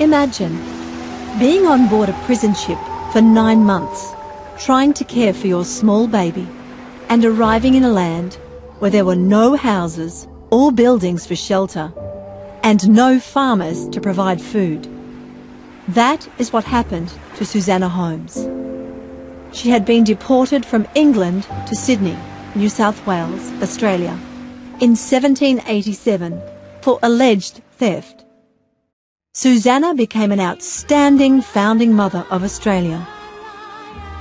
Imagine being on board a prison ship for nine months, trying to care for your small baby, and arriving in a land where there were no houses or buildings for shelter, and no farmers to provide food. That is what happened to Susannah Holmes. She had been deported from England to Sydney, New South Wales, Australia, in 1787 for alleged theft. Susannah became an outstanding founding mother of Australia.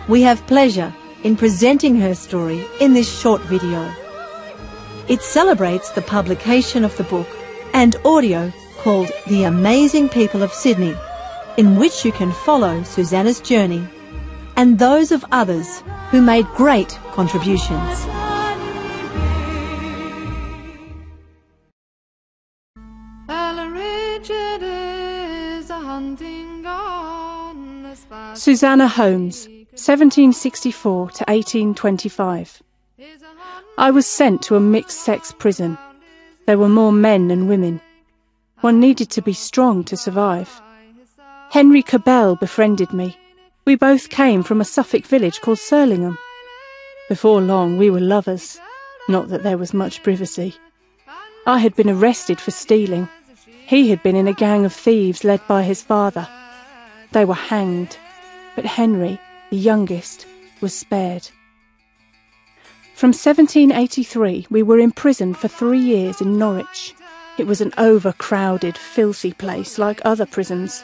We have pleasure in presenting her story in this short video. It celebrates the publication of the book and audio called The Amazing People of Sydney, in which you can follow Susannah's journey and those of others who made great contributions. Susannah Holmes, 1764 to 1825. I was sent to a mixed sex prison. There were more men than women. One needed to be strong to survive. Henry Kable befriended me. We both came from a Suffolk village called Surlingham. Before long, we were lovers, not that there was much privacy. I had been arrested for stealing. He had been in a gang of thieves led by his father. They were hanged, but Henry, the youngest, was spared. From 1783, we were imprisoned for three years in Norwich. It was an overcrowded, filthy place like other prisons.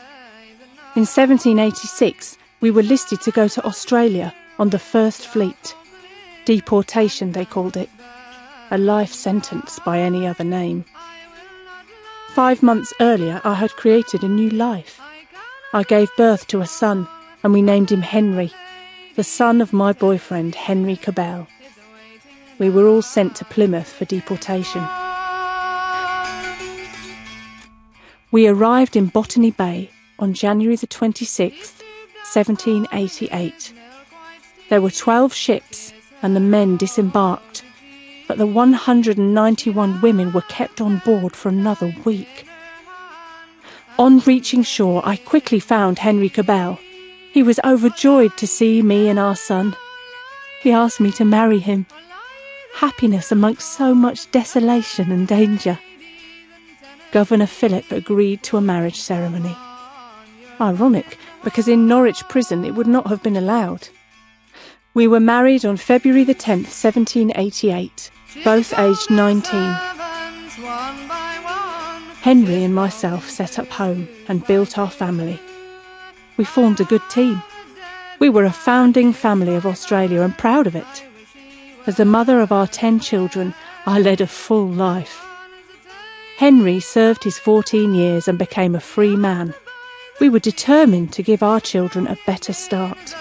In 1786, we were listed to go to Australia on the First Fleet. Deportation, they called it. A life sentence by any other name. Five months earlier, I had created a new life. I gave birth to a son, and we named him Henry, the son of my boyfriend, Henry Kable. We were all sent to Plymouth for deportation. We arrived in Botany Bay on January the 26th, 1788. There were 12 ships and the men disembarked, but the 191 women were kept on board for another week. On reaching shore, I quickly found Henry Kable. He was overjoyed to see me and our son. He asked me to marry him. Happiness amongst so much desolation and danger. Governor Phillip agreed to a marriage ceremony. Ironic, because in Norwich prison it would not have been allowed. We were married on February the 10th, 1788, both aged 19. Henry and myself set up home and built our family. We formed a good team. We were a founding family of Australia and proud of it. As the mother of our 10 children, I led a full life. Henry served his 14 years and became a free man. We were determined to give our children a better start.